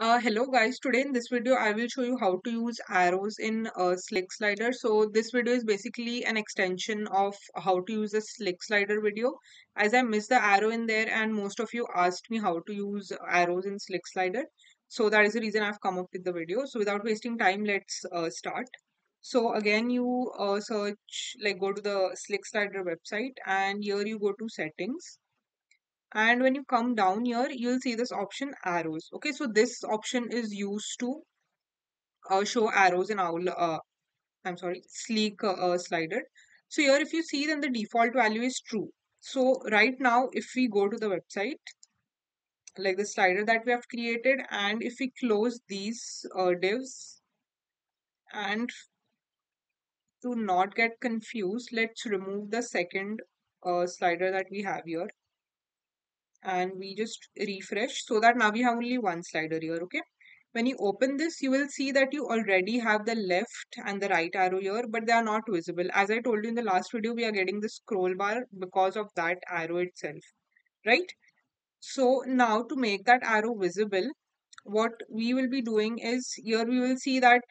Uh, hello guys, today in this video I will show you how to use arrows in uh, Slick Slider. So this video is basically an extension of how to use a Slick Slider video as I missed the arrow in there and most of you asked me how to use arrows in Slick Slider. So that is the reason I've come up with the video. So without wasting time, let's uh, start. So again, you uh, search like go to the Slick Slider website and here you go to settings and when you come down here you'll see this option arrows. Okay so this option is used to uh, show arrows in our uh, i'm sorry sleek uh, uh, slider. So here if you see then the default value is true. So right now if we go to the website like the slider that we have created and if we close these uh, divs and to not get confused let's remove the second uh, slider that we have here and we just refresh so that now we have only one slider here okay? When you open this you will see that you already have the left and the right arrow here but they are not visible. As i told you in the last video we are getting the scroll bar because of that arrow itself right? So now to make that arrow visible what we will be doing is here we will see that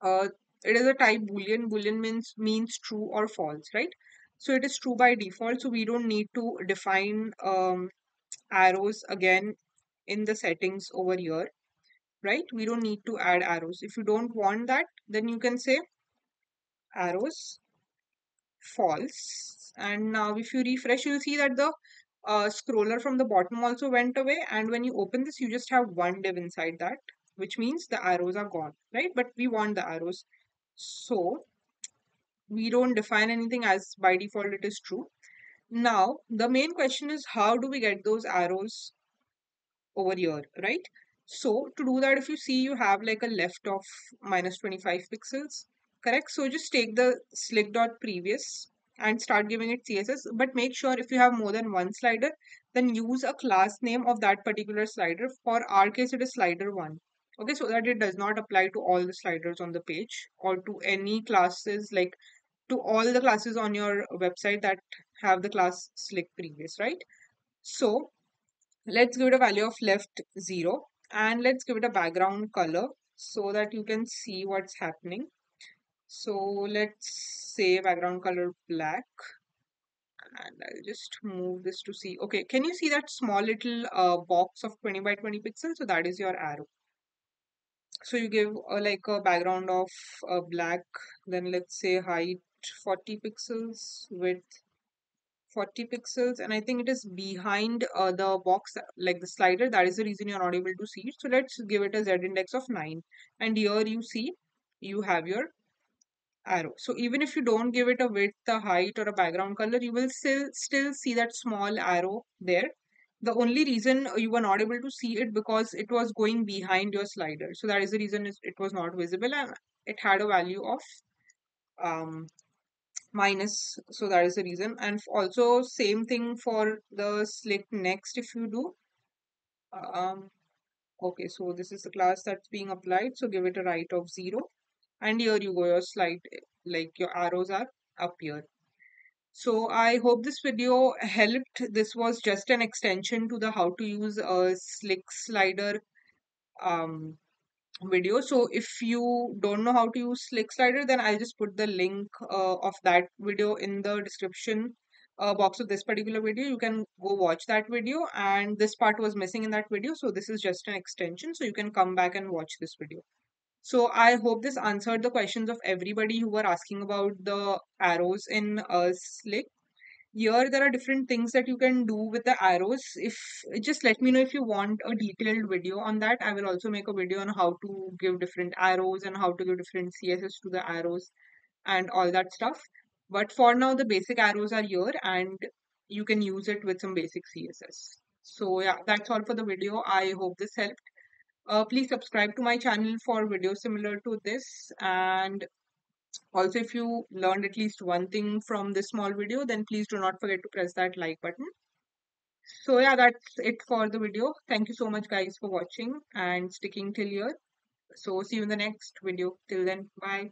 uh, it is a type boolean. Boolean means means true or false right so it is true by default. So we don't need to define um, arrows again in the settings over here right? We don't need to add arrows. If you don't want that then you can say arrows false. And now if you refresh you'll see that the uh, scroller from the bottom also went away. And when you open this you just have one div inside that which means the arrows are gone right? But we want the arrows. So we don't define anything as by default it is true. Now the main question is how do we get those arrows over here right? So to do that if you see you have like a left of minus 25 pixels correct? So just take the slick dot previous and start giving it css but make sure if you have more than one slider then use a class name of that particular slider. For our case it is slider one okay? So that it does not apply to all the sliders on the page or to any classes like to all the classes on your website that have the class slick previous right? So let's give it a value of left 0 and let's give it a background color so that you can see what's happening. So let's say background color black and I'll just move this to see. Okay can you see that small little uh, box of 20 by 20 pixels? So that is your arrow so you give uh, like a background of uh, black then let's say height 40 pixels width 40 pixels and I think it is behind uh, the box like the slider. That is the reason you're not able to see it. So let's give it a z index of 9 and here you see you have your arrow. So even if you don't give it a width a height or a background color you will still still see that small arrow there the only reason you were not able to see it because it was going behind your slider. So that is the reason it was not visible and it had a value of um, minus. So that is the reason. And also same thing for the slick next if you do. Um okay so this is the class that's being applied. So give it a right of zero. And here you go your slide like your arrows are up here so i hope this video helped. This was just an extension to the how to use a slick slider um video. So if you don't know how to use slick slider then i'll just put the link uh, of that video in the description uh, box of this particular video. You can go watch that video. And this part was missing in that video. So this is just an extension. So you can come back and watch this video so i hope this answered the questions of everybody who were asking about the arrows in uh, slick. Here there are different things that you can do with the arrows. If just let me know if you want a detailed video on that. I will also make a video on how to give different arrows and how to give different css to the arrows and all that stuff. But for now the basic arrows are here and you can use it with some basic css so yeah that's all for the video. I hope this helped uh, please subscribe to my channel for videos similar to this and also, if you learned at least one thing from this small video, then please do not forget to press that like button. So yeah, that's it for the video. Thank you so much guys for watching and sticking till here. So see you in the next video. Till then, bye.